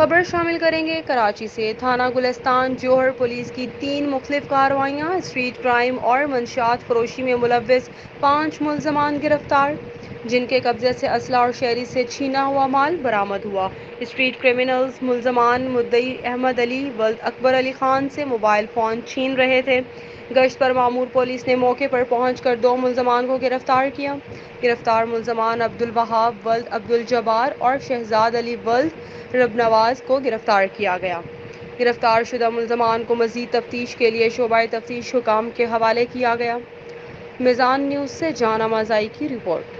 खबर शामिल करेंगे कराची से। थाना गुलस्तान, जोहर पुलिस की तीन मुख्तलिफ़ कार्रवाइयाँ, स्ट्रीट क्राइम और मंशात फरोशी में मुलविस पाँच मुलजमान गिरफ़्तार। जिनके कब्जे से असला और शहरी से छीना हुआ माल बरामद हुआ। स्ट्रीट क्रिमिनल्स मुलजमान मुद्दई अहमद अली, वल्द अकबर अली खान से मोबाइल फ़ोन छीन रहे थे। गश्त पर मामूर पुलिस ने मौके पर पहुँच कर दो मुलजमान को गिरफ़्तार किया। गिरफ़्तार मुलजमान अब्दुल वहाब, वल्द अब्दुल जबार और शहजाद अली वल्द रबनवाज को गिरफ़्तार किया गया। गिरफ़्तार शुदा मुलजमान को मजीद तफ्तीश के लिए शोबा तफ्तीश हुकाम के हवाले किया गया। मिज़ान न्यूज़ से जाना मजाई की रिपोर्ट।